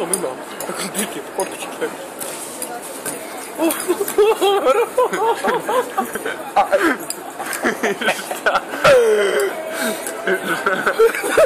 Он и нам. Так дикий, фоточки.